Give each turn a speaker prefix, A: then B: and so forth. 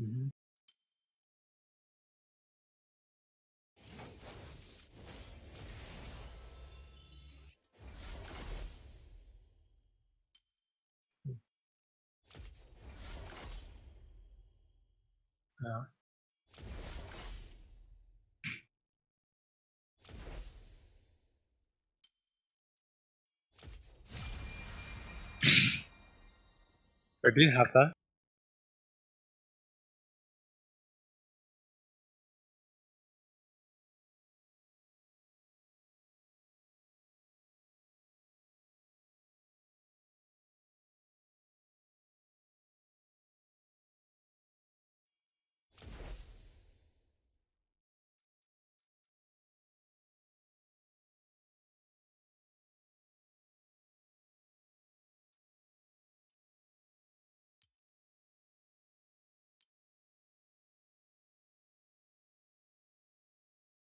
A: Mhm. I didn't have that.